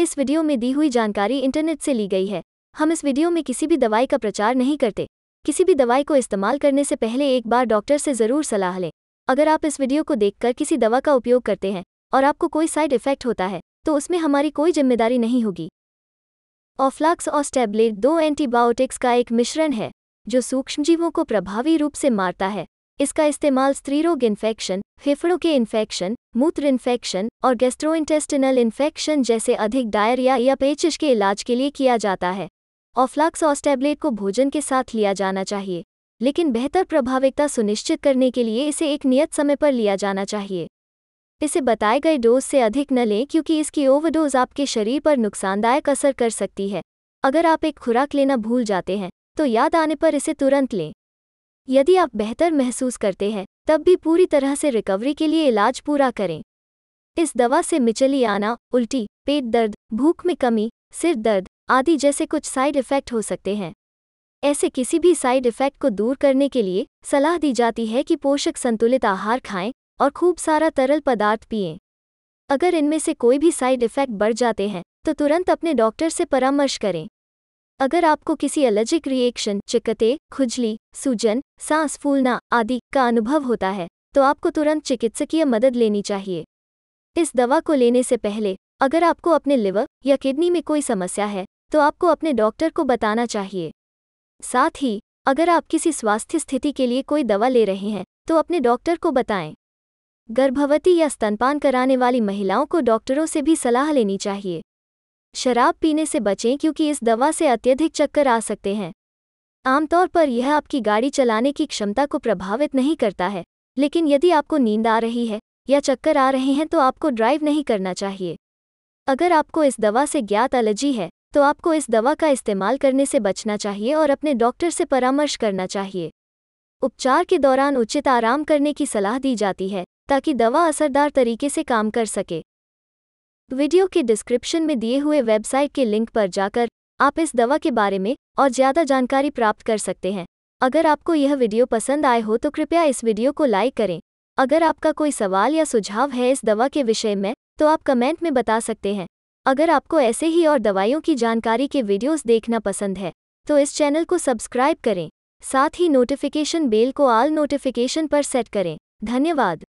इस वीडियो में दी हुई जानकारी इंटरनेट से ली गई है। हम इस वीडियो में किसी भी दवाई का प्रचार नहीं करते। किसी भी दवाई को इस्तेमाल करने से पहले एक बार डॉक्टर से ज़रूर सलाह लें। अगर आप इस वीडियो को देखकर किसी दवा का उपयोग करते हैं और आपको कोई साइड इफ़ेक्ट होता है तो उसमें हमारी कोई ज़िम्मेदारी नहीं होगी। ऑफ्लाक्स ऑस्टेबलेट दो एंटीबायोटिक्स का एक मिश्रण है, जो सूक्ष्मजीवों को प्रभावी रूप से मारता है। इसका इस्तेमाल स्त्रीरोग इन्फेक्शन फेफड़ों के इन्फेक्शन मूत्र इन्फेक्शन और गैस्ट्रोइंटेस्टिनल इन्फेक्शन जैसे अधिक डायरिया या पेचिश के इलाज के लिए किया जाता है। ऑफ्लाक्स ऑस्टेबलेट को भोजन के साथ लिया जाना चाहिए, लेकिन बेहतर प्रभाविकता सुनिश्चित करने के लिए इसे एक नियत समय पर लिया जाना चाहिए। इसे बताए गए डोज से अधिक न लें क्योंकि इसकी ओवरडोज आपके शरीर पर नुकसानदायक असर कर सकती है। अगर आप एक खुराक लेना भूल जाते हैं तो याद आने पर इसे तुरंत लें। यदि आप बेहतर महसूस करते हैं, तब भी पूरी तरह से रिकवरी के लिए इलाज पूरा करें। इस दवा से मिचली आना, उल्टी, पेट दर्द, भूख में कमी, सिर दर्द आदि जैसे कुछ साइड इफ़ेक्ट हो सकते हैं। ऐसे किसी भी साइड इफ़ेक्ट को दूर करने के लिए सलाह दी जाती है कि पोषक संतुलित आहार खाएँ और खूब सारा तरल पदार्थ पिएँ। अगर इनमें से कोई भी साइड इफ़ेक्ट बढ़ जाते हैं तो तुरंत अपने डॉक्टर से परामर्श करें। अगर आपको किसी एलर्जिक रिएक्शन चिकते, खुजली, सूजन, सांस फूलना आदि का अनुभव होता है तो आपको तुरंत चिकित्सकीय मदद लेनी चाहिए। इस दवा को लेने से पहले, अगर आपको अपने लिवर या किडनी में कोई समस्या है तो आपको अपने डॉक्टर को बताना चाहिए। साथ ही, अगर आप किसी स्वास्थ्य स्थिति के लिए कोई दवा ले रहे हैं तो अपने डॉक्टर को बताएँ। गर्भवती या स्तनपान कराने वाली महिलाओं को डॉक्टरों से भी सलाह लेनी चाहिए। शराब पीने से बचें क्योंकि इस दवा से अत्यधिक चक्कर आ सकते हैं। आमतौर पर यह आपकी गाड़ी चलाने की क्षमता को प्रभावित नहीं करता है, लेकिन यदि आपको नींद आ रही है या चक्कर आ रहे हैं तो आपको ड्राइव नहीं करना चाहिए। अगर आपको इस दवा से ज्ञात एलर्जी है तो आपको इस दवा का इस्तेमाल करने से बचना चाहिए और अपने डॉक्टर से परामर्श करना चाहिए। उपचार के दौरान उचित आराम करने की सलाह दी जाती है, ताकि दवा असरदार तरीके से काम कर सके। वीडियो के डिस्क्रिप्शन में दिए हुए वेबसाइट के लिंक पर जाकर आप इस दवा के बारे में और ज़्यादा जानकारी प्राप्त कर सकते हैं। अगर आपको यह वीडियो पसंद आए हो तो कृपया इस वीडियो को लाइक करें। अगर आपका कोई सवाल या सुझाव है इस दवा के विषय में तो आप कमेंट में बता सकते हैं। अगर आपको ऐसे ही और दवाइयों की जानकारी के वीडियोस देखना पसंद है तो इस चैनल को सब्सक्राइब करें। साथ ही नोटिफिकेशन बेल को आल नोटिफिकेशन पर सेट करें। धन्यवाद।